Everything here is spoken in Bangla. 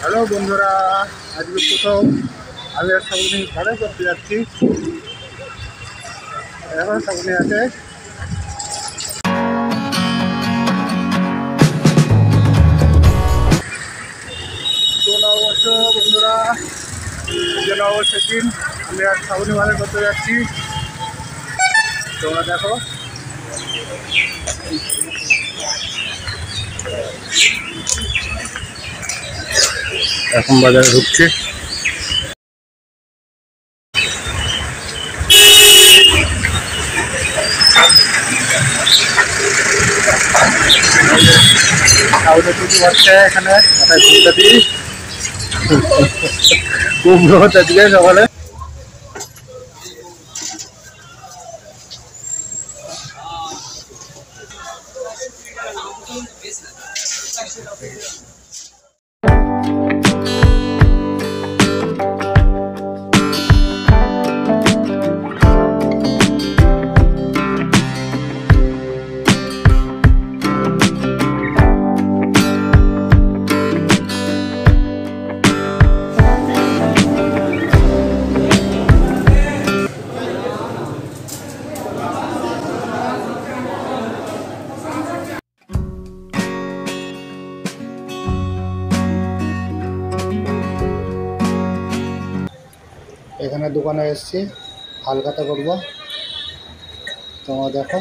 হ্যালো বন্ধুরা, আজকে প্রথম আমি আর সাবনি ঘরে করতে যাচ্ছি। এখন সাবনি আছে। বন্ধুরা যে নববর্ষের দিন আমি আর সাবনি বাজার করতে যাচ্ছি। তোমরা দেখো। এখন বাজারে ঢুকছে। এখানে মাথায় ঘুরতে দিই। কুমড়ো হচ্ছে আজকে সকালে। এখানে দোকানে এসছি হালখাতা করব। তোমার দেখো।